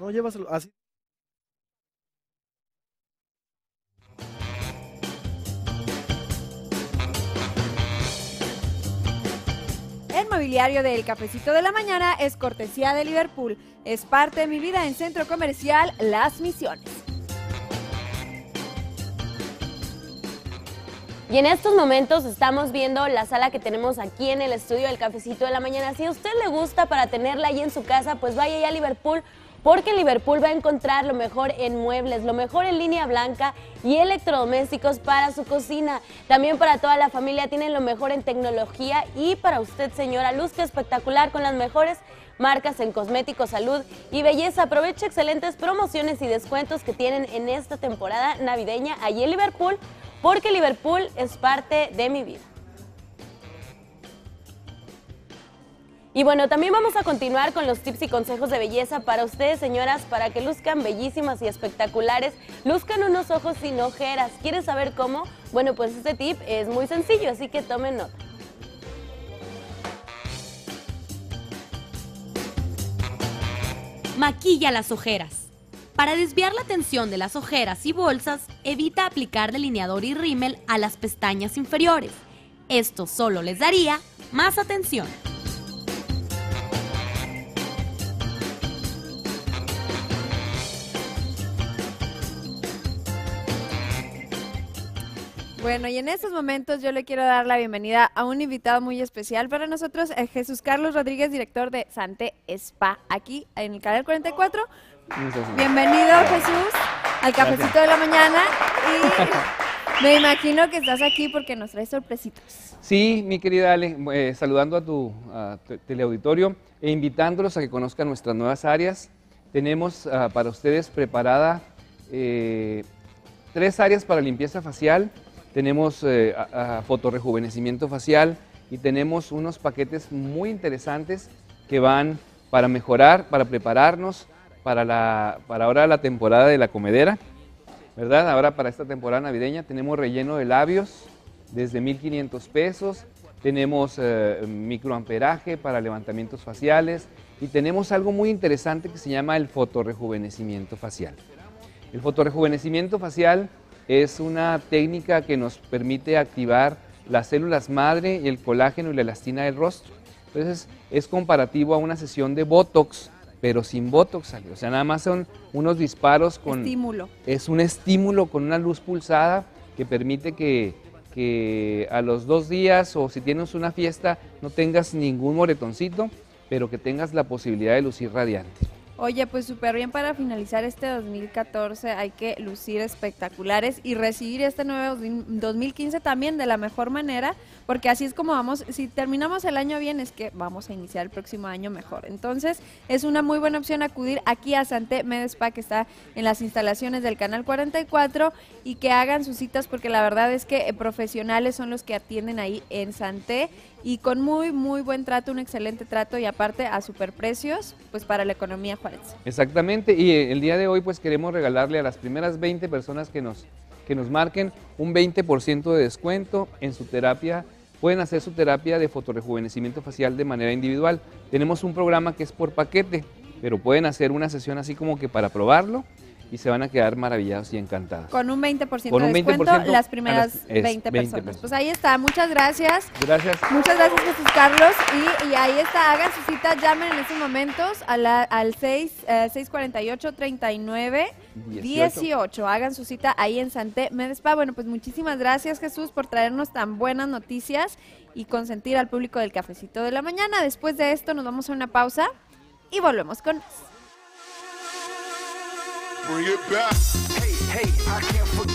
No, llévaselo así. El mobiliario del cafecito de la mañana es cortesía de Liverpool. Es parte de mi vida en Centro Comercial Las Misiones. Y en estos momentos estamos viendo la sala que tenemos aquí en el estudio del cafecito de la mañana. Si a usted le gusta para tenerla ahí en su casa, pues vaya ya a Liverpool porque Liverpool va a encontrar lo mejor en muebles, lo mejor en línea blanca y electrodomésticos para su cocina. También para toda la familia tienen lo mejor en tecnología y para usted, señora, luzca espectacular con las mejores marcas en cosméticos, salud y belleza. Aprovecha excelentes promociones y descuentos que tienen en esta temporada navideña allí en Liverpool porque Liverpool es parte de mi vida. Y bueno, también vamos a continuar con los tips y consejos de belleza para ustedes, señoras, para que luzcan bellísimas y espectaculares, luzcan unos ojos sin ojeras. ¿Quieres saber cómo? Bueno, pues este tip es muy sencillo, así que tomen nota. Maquilla las ojeras. Para desviar la atención de las ojeras y bolsas, evita aplicar delineador y rímel a las pestañas inferiores. Esto solo les daría más atención. Bueno, y en estos momentos yo le quiero dar la bienvenida a un invitado muy especial para nosotros, eh, Jesús Carlos Rodríguez, director de Sante Spa, aquí en el canal 44. Bienvenido, Jesús, al cafecito de la mañana. Y me imagino que estás aquí porque nos traes sorpresitas. Sí, mi querida Ale, eh, saludando a tu, a tu teleauditorio e invitándolos a que conozcan nuestras nuevas áreas. Tenemos ah, para ustedes preparada eh, tres áreas para limpieza facial, tenemos eh, a- a fotorrejuvenecimiento facial y tenemos unos paquetes muy interesantes que van para mejorar, para prepararnos para, la, para ahora la temporada de la comedera, ¿verdad? Ahora para esta temporada navideña tenemos relleno de labios desde 1.500 pesos, tenemos eh, microamperaje para levantamientos faciales y tenemos algo muy interesante que se llama el fotorrejuvenecimiento facial. El fotorrejuvenecimiento facial es una técnica que nos permite activar las células madre y el colágeno y la elastina del rostro. Entonces es comparativo a una sesión de Botox, pero sin Botox. Ale. O sea, nada más son unos disparos con... Estímulo. Es un estímulo con una luz pulsada que permite que, que a los dos días o si tienes una fiesta no tengas ningún moretoncito, pero que tengas la posibilidad de lucir radiante. Oye, pues súper bien para finalizar este 2014. Hay que lucir espectaculares y recibir este nuevo 2015 también de la mejor manera, porque así es como vamos. Si terminamos el año bien, es que vamos a iniciar el próximo año mejor. Entonces, es una muy buena opción acudir aquí a Santé Medespa, que está en las instalaciones del Canal 44, y que hagan sus citas, porque la verdad es que eh, profesionales son los que atienden ahí en Santé y con muy, muy buen trato, un excelente trato y aparte a superprecios, pues para la economía Exactamente, y eh, el día de hoy pues queremos regalarle a las primeras 20 personas que nos, que nos marquen un 20% de descuento en su terapia. Pueden hacer su terapia de fotorrejuvenecimiento facial de manera individual. Tenemos un programa que es por paquete, pero pueden hacer una sesión así como que para probarlo y se van a quedar maravillados y encantados. Con un 20% Con de un descuento 20% las primeras las- es 20 20 personas. personas. Pues ahí está, muchas gracias. Gracias. Muchas gracias Jesús Carlos y, y ahí está, hagan su cita, llamen en estos momentos a la- al 6, eh, 648 39 18. Hagan su cita ahí en Santé Medespa. Bueno, pues muchísimas gracias Jesús por traernos tan buenas noticias y consentir al público del cafecito de la mañana. Después de esto nos vamos a una pausa y volvemos con más. Bring it back. Hey, hey, I can't forget.